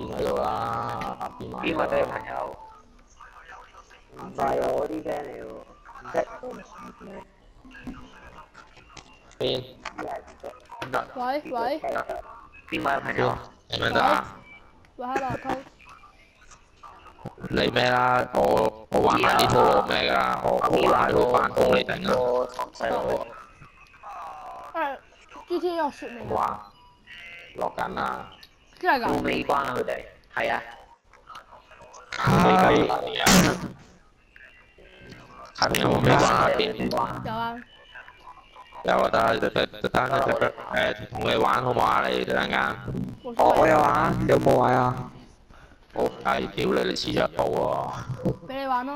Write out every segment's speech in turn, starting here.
边喺度啦？边边位嘅朋友？唔系我啲 friend 嚟喎，唔识都唔识。边？喂喂边位朋友？你咪得啊？喂，hello，沟。你咩啦？我我玩埋呢套我咩㗎？我我玩呢套翻工你顶啊！堂细佬。诶，GT 有雪未？玩落紧啦。 真系㗎？未关啊佢哋，系啊。系啊。系咪我未关啊？边？有啊。有啊，得得得得单就得诶，同你玩好唔好啊？你阵间。我我有玩，有冇位啊？好，系屌你，你迟咗一步喎。俾你玩咯。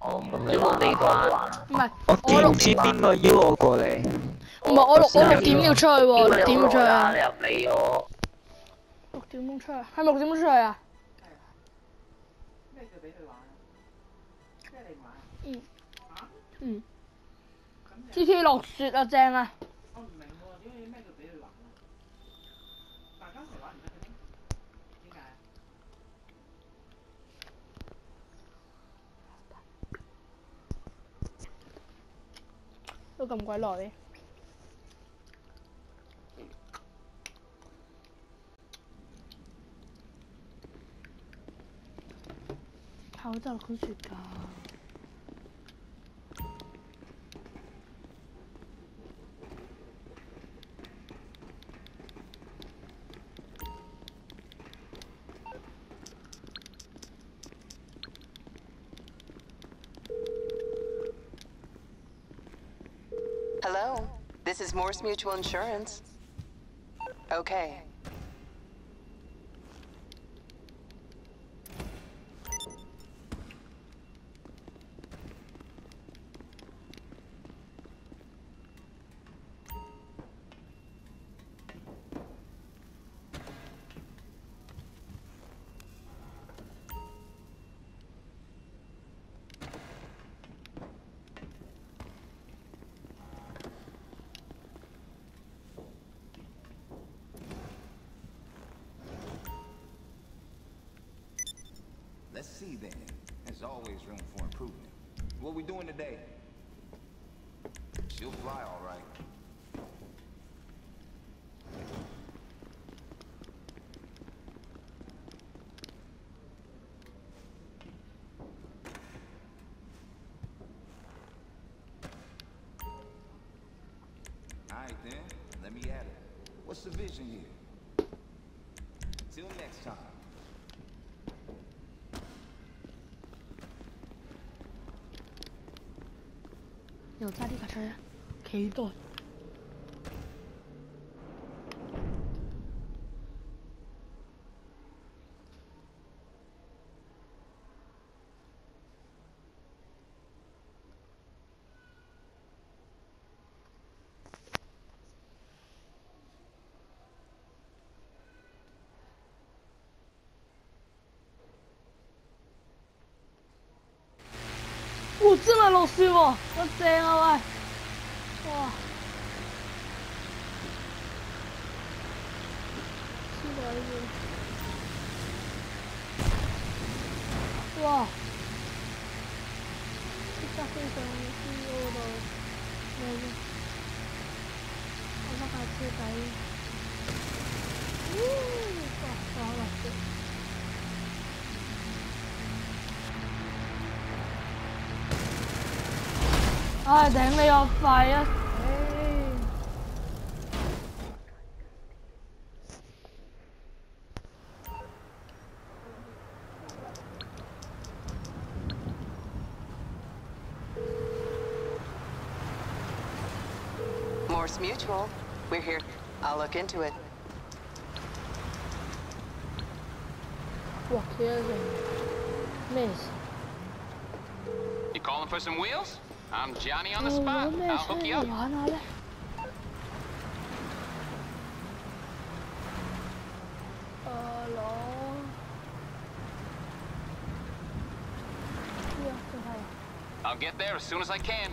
哦，咁你玩你关。唔系，我点唔知边个邀我过嚟？唔系我六我六点要出去喎，六点要出去啊。你入嚟我。 六點鐘出去，係咪六點鐘出去啊？嗯。嗯。T T 落雪啊，正啊！我唔明喎，點解咩叫俾佢玩啊？大家一齊玩唔得嘅咩？點解？都咁鬼耐嘅。Hello, this is Morse Mutual Insurance. Okay, then, let me add it. What's the vision here? Till next time. 야, 师傅我正啊喂。唉，顶你个肺啊！ Morse Mutual. We're here. I'll look into it. 哇！企喺度咩事？ You calling for some wheels? I'm Johnny on the spot. I'll hook you up. I'll get there as soon as I can.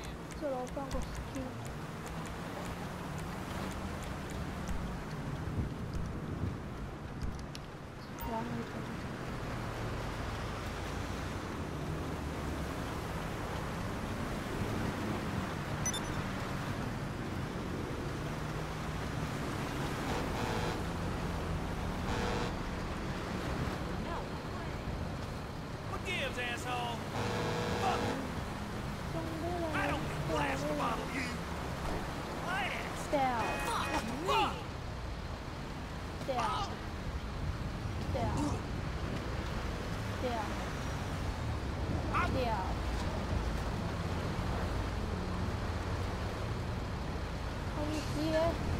好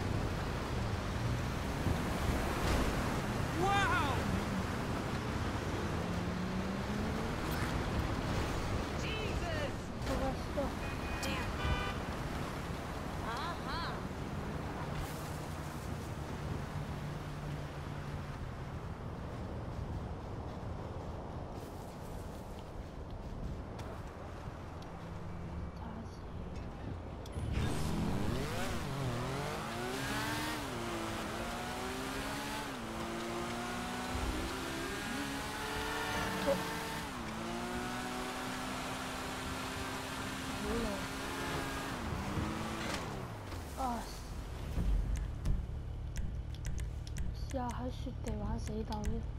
喺雪地玩死鬥先。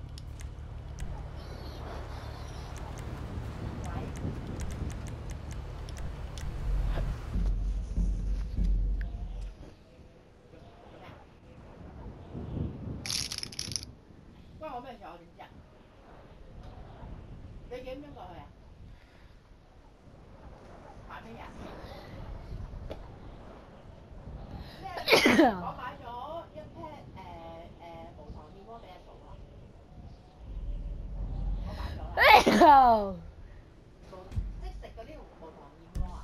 咗啦，哎无即食嗰啲无糖燕窝啊，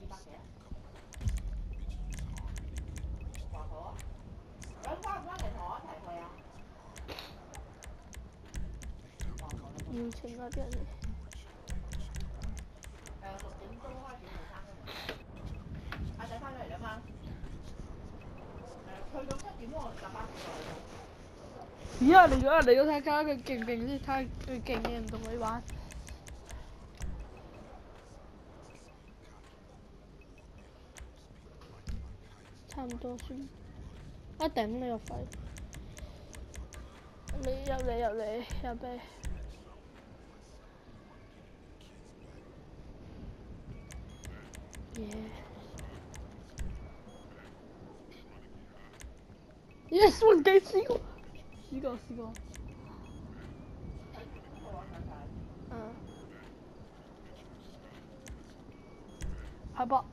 二百几啊？还好啊！咁翻唔翻嚟同我一齐去啊？要请嗰啲人嚟。诶六点钟开始做生㗎嘛，阿仔翻咗嚟啦嘛。诶去到七点我搭巴士过去。 而家嚟咗嚟咗睇下佢勁唔勁先，睇下佢勁嘅人同佢玩。差唔多先，一頂你個肺！你入嚟入嚟入嚟。耶！Yes，我幾試過，試過試過。嗯。係噃。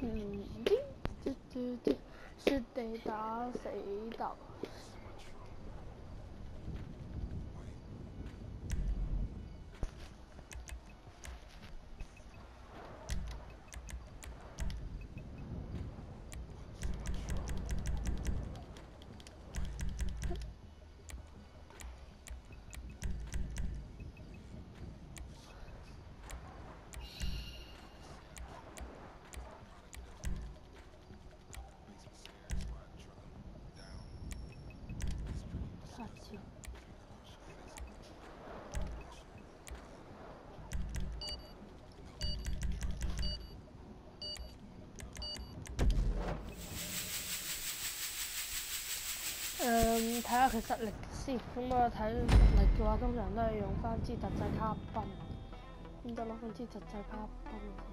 嗯，嘟嘟嘟，雪地打誒，睇下佢實力先。咁啊睇實力嘅話，通常都係用翻支特製卡賓。咁就攞翻支特製卡賓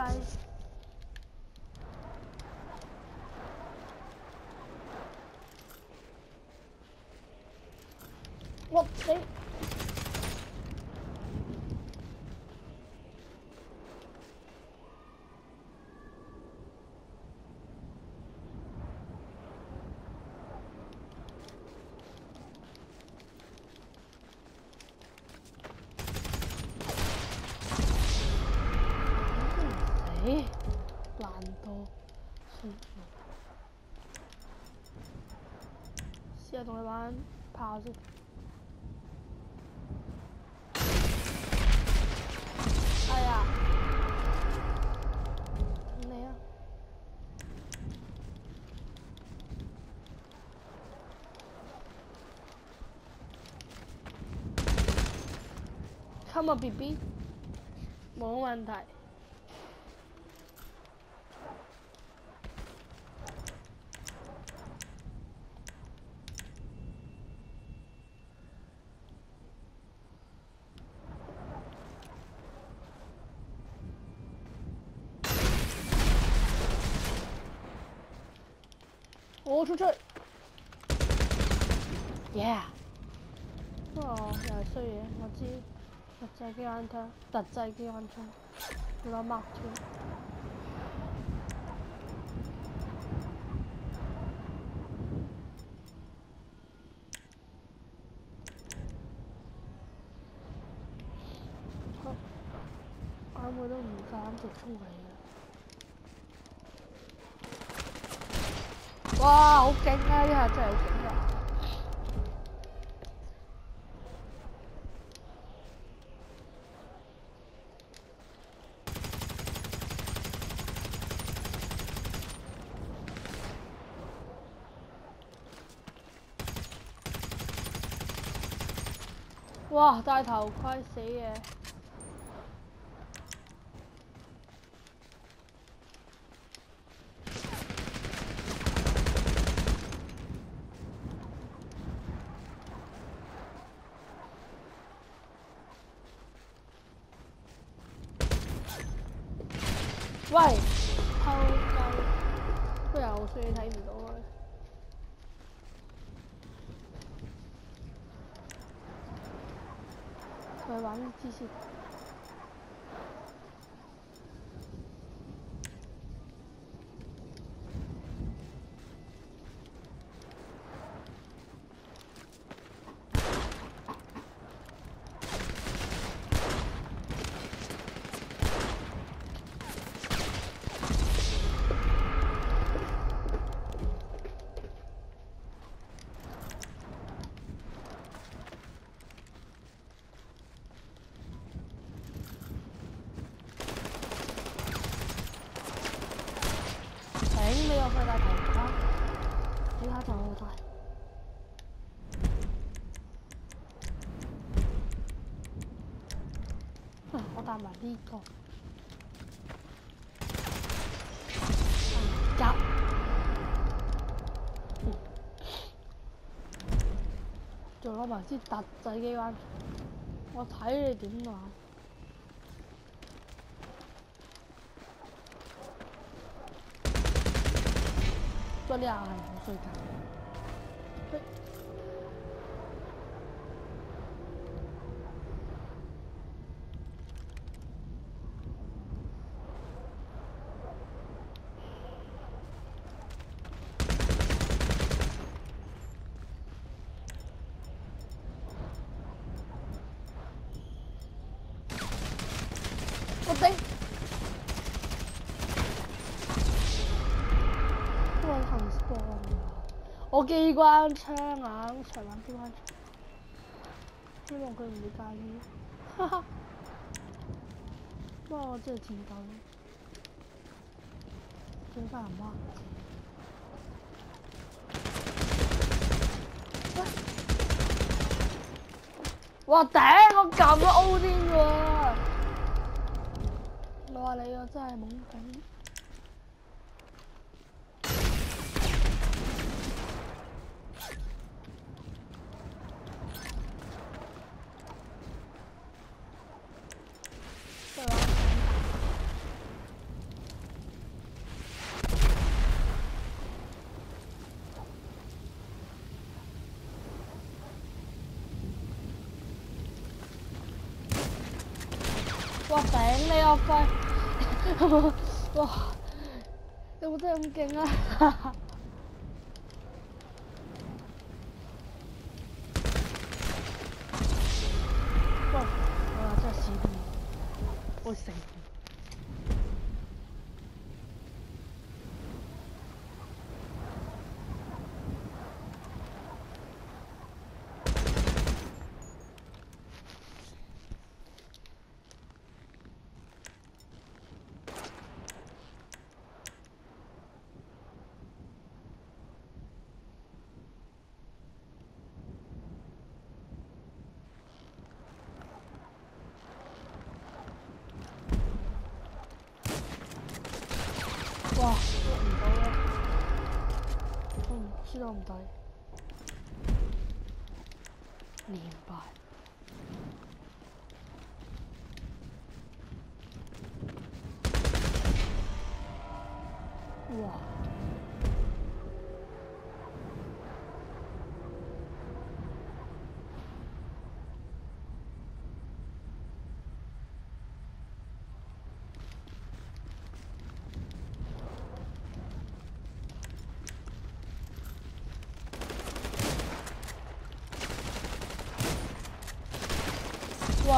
guys. What? Come on B B，冇問題。我出去，yeah。哦，又係衰嘢，我知。特製機關槍，特製機關槍，攞 Mark Two。好，我都唔敢直衝佢嘅。哇！好勁啊！呢下真係好勁啊！哇！戴頭盔死嘢！喂，偷雞，不如我算你睇唔到。佢玩支先。頂你個廢大頭盔，睇下就好大。啊我帶埋呢個。入。嗯仲攞埋支特製機關槍，我睇你點玩。不過呢下係好衰格。嘿我頂。我行 spawn 啊！我機關槍啊，成日玩機關槍，希望佢唔會介意。哈哈，不過我真係戰鬥咯，最翻人媽。哇頂！我撳咗 O 添喎，我話你我真係懵頂。再玩哇頂你個肺！哇，有冇真係咁勁啊？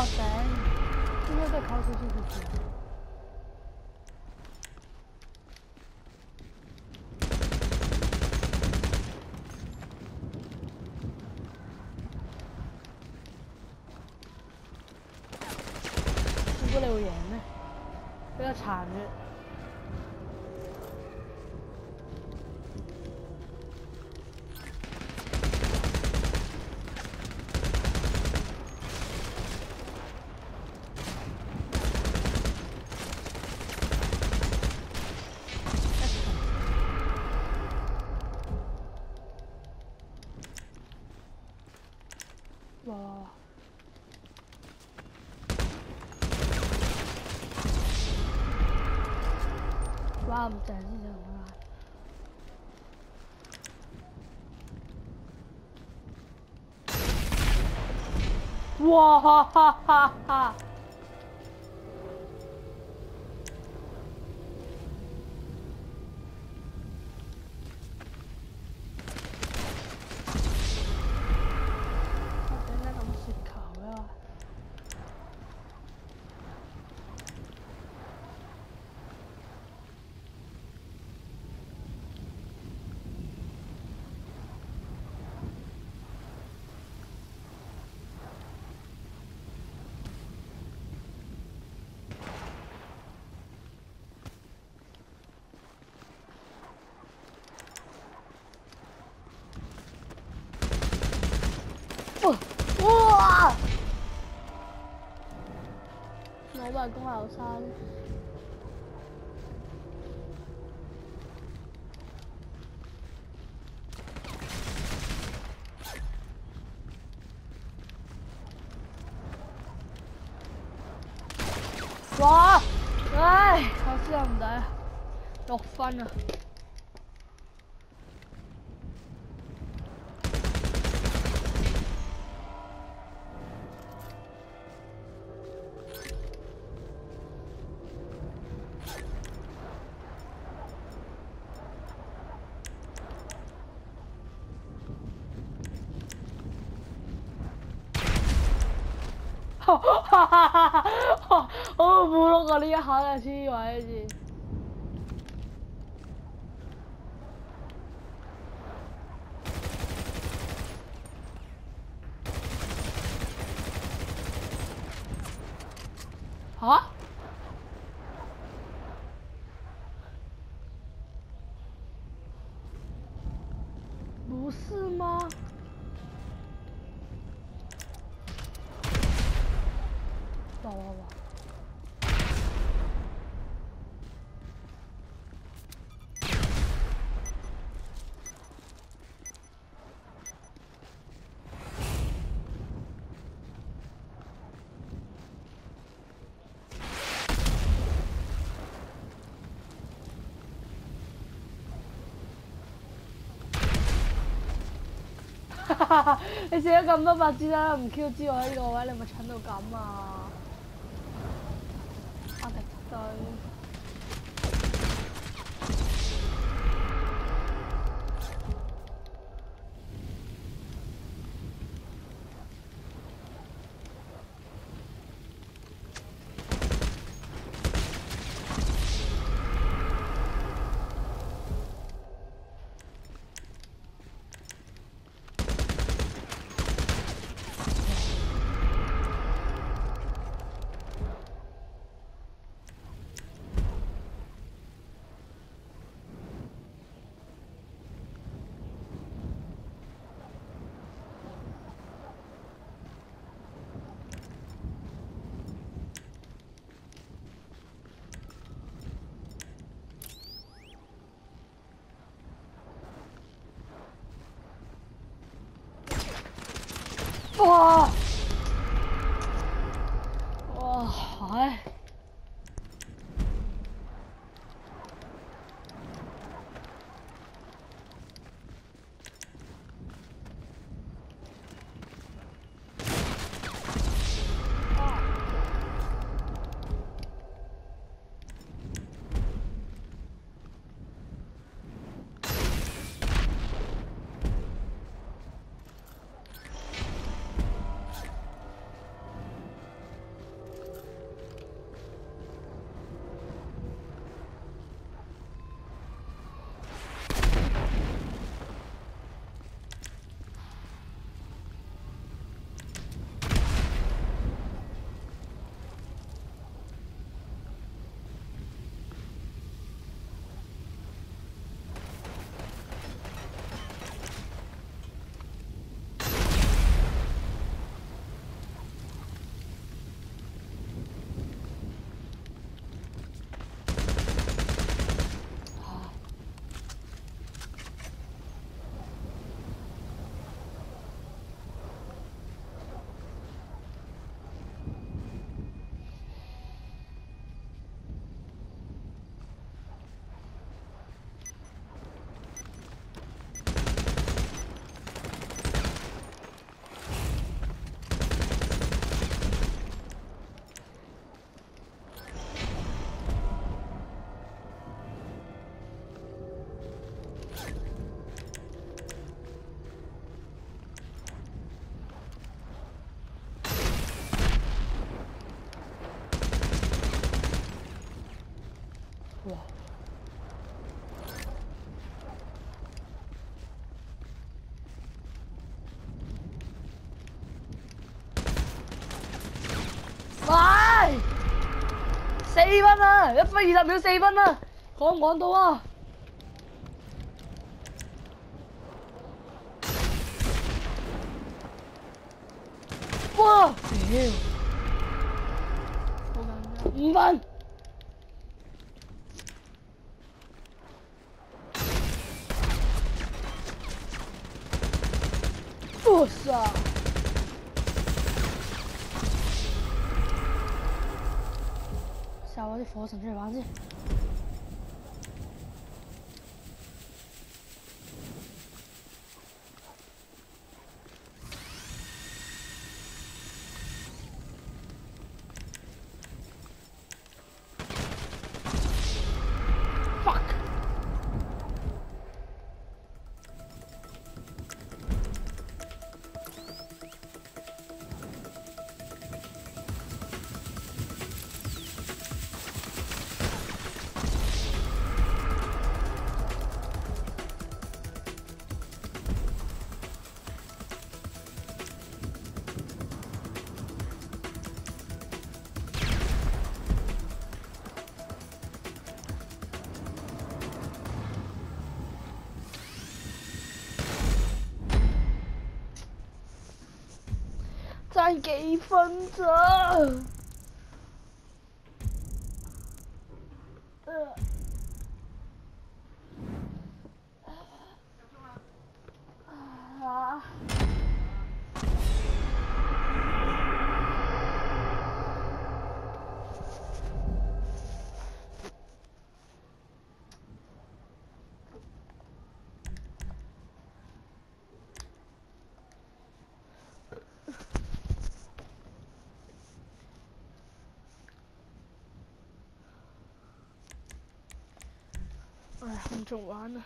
哇頂！應該都係靠少少血嘅。師傅你會贏咩？比較殘嘅。哇哇哇！哇哈哈哈。vườn của Màu Sơn Wow! ai, thật sự không đợi 6 phân rồi 哈哈哈哈哈！好苦碌啊！呢一下啊，黐位先。吓？不是吗？哇哇哇！哈哈哈！你射咗咁多百子彈唔 Q 之外，呢個位你咪蠢到咁啊！哇！一分二十秒四分啊！講唔講到啊？哇！爭幾分 to one.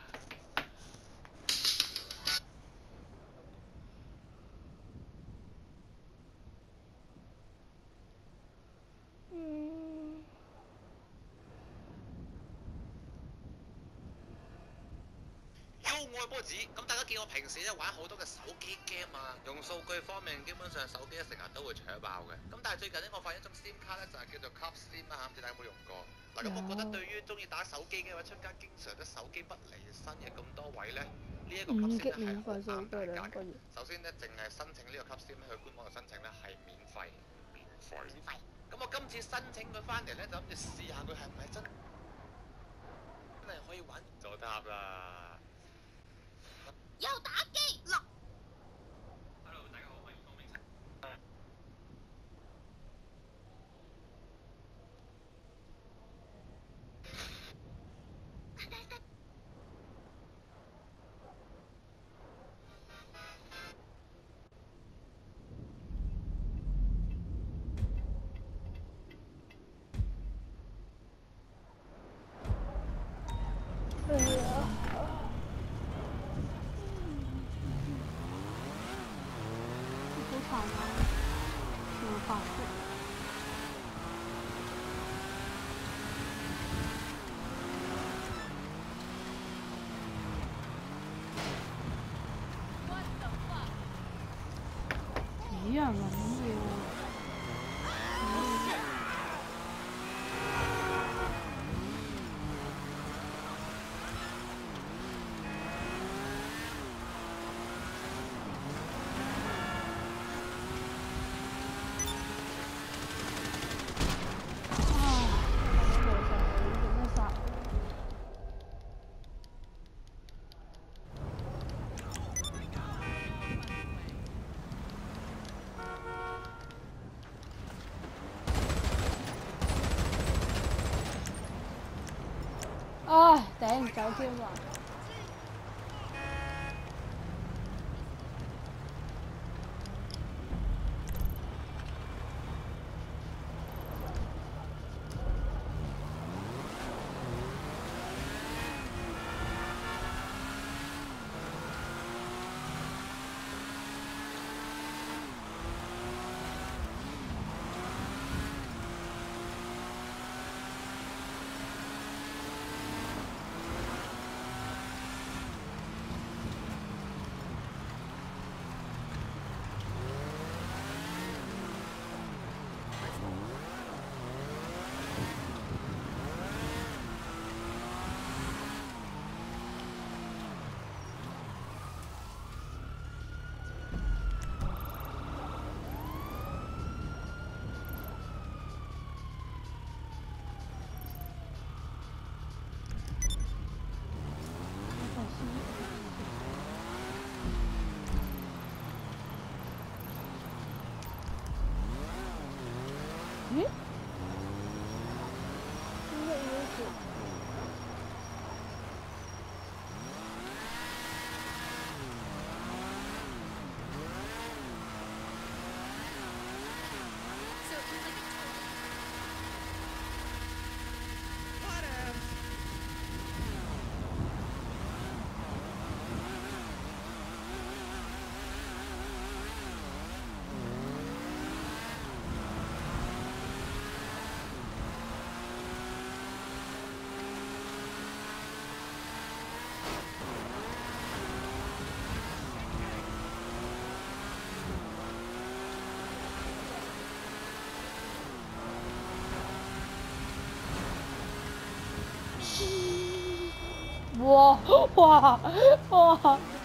波子，咁大家見我平時咧玩好多嘅手機 game 啊，用數據方面基本上手機咧成日都會搶爆嘅。咁但係最近咧我發現一種 SIM 卡咧就係叫做 Club SIM 啊，唔知大家有冇用過？嗱，咁我覺得對於中意打手機嘅或者出街經常都手機不離身嘅咁多位咧，呢一個五 SIM 咧係好啱大家嘅。首先咧，淨係申請呢個 Club SIM 咧去官網度申請咧係免費，免費。咁我今次申請佢翻嚟咧，就諗住試下佢係咪真真係可以玩咗塔啦。要打给老样啊。你着急我哇哇。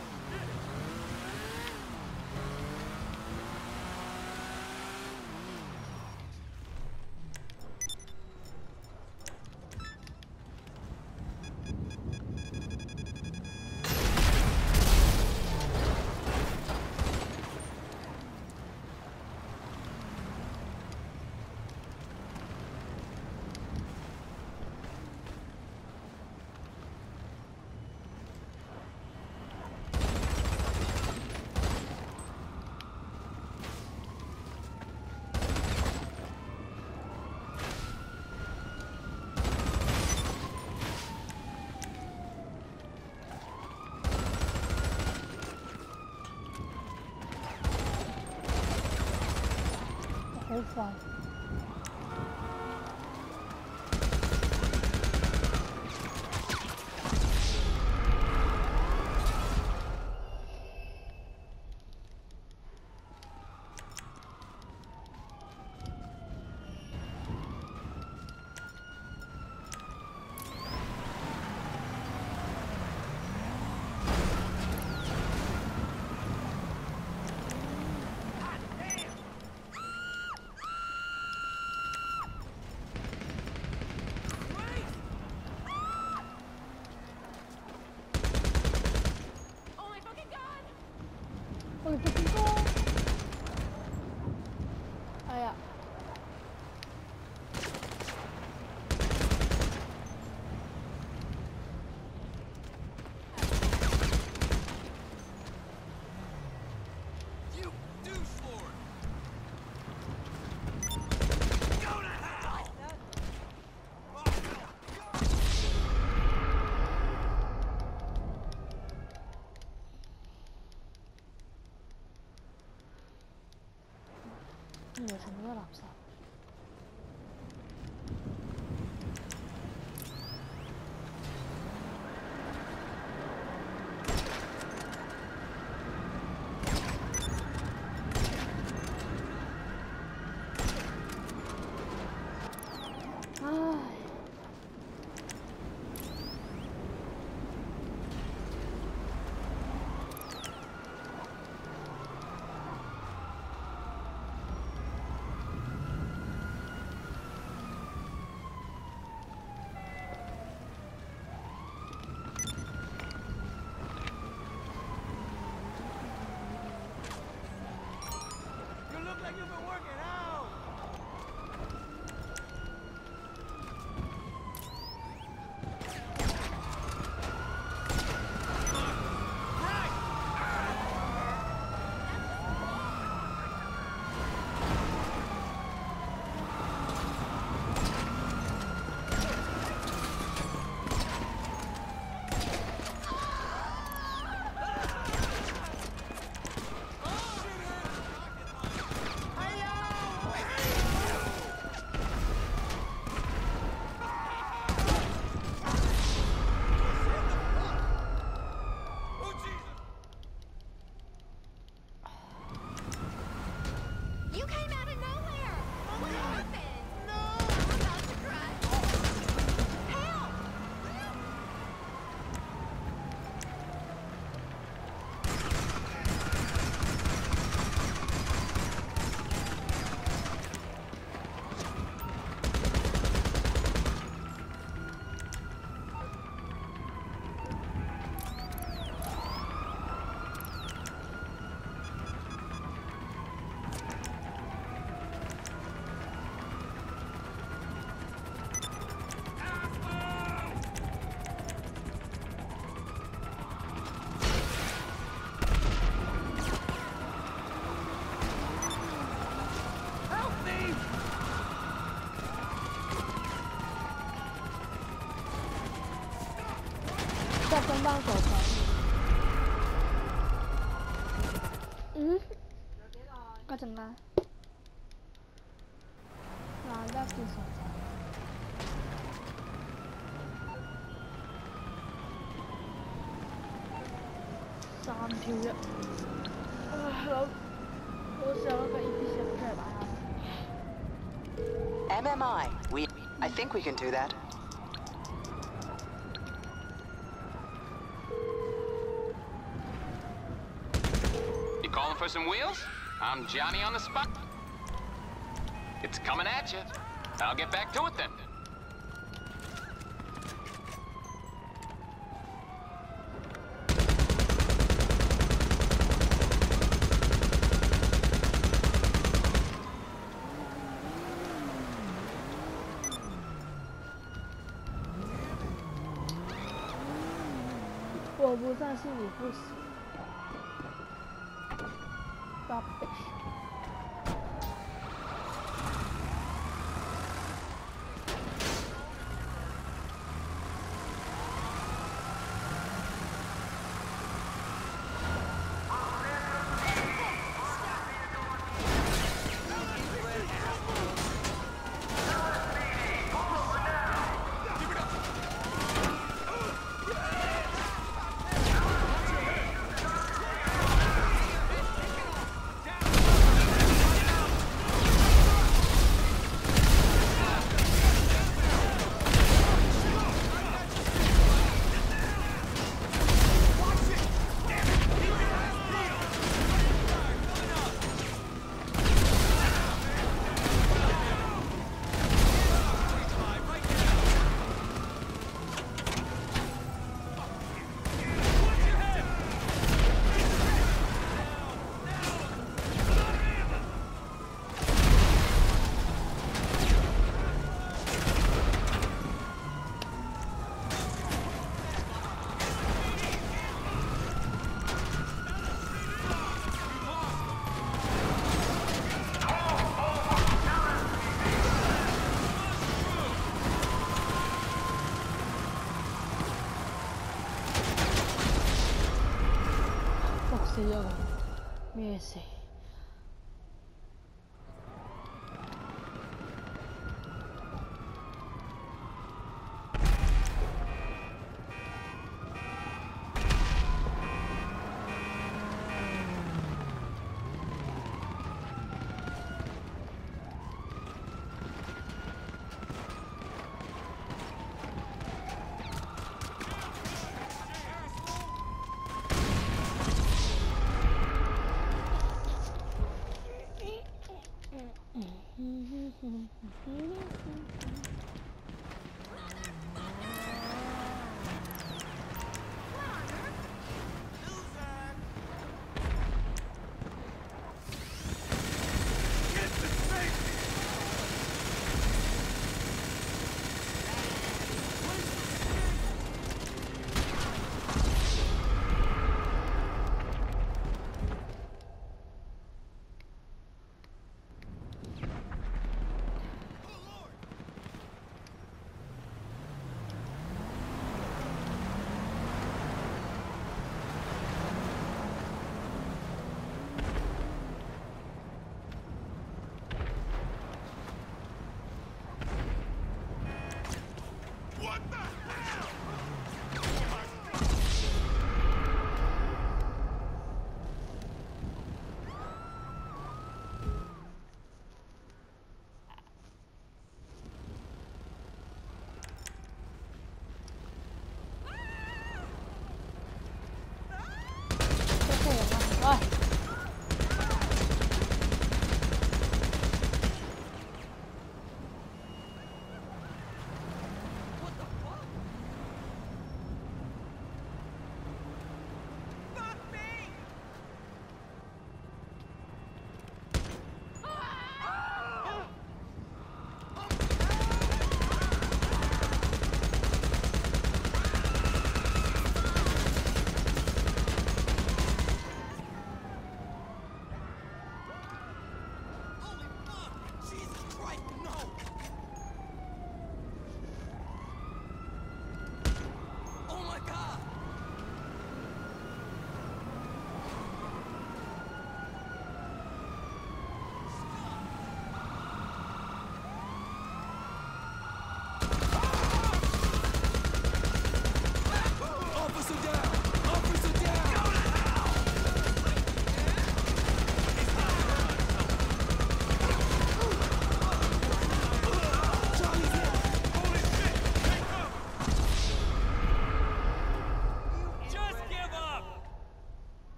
요즘 19살 班手牌。嗯？嗰阵间。嗱，一件手牌。三条一。唉，攞，我试下攞个 EPC 出嚟摆下。 MMI. We. I think we can do that. for some wheels? I'm Johnny on the spot. It's coming at you. I'll get back to it then. 我不相信你不死。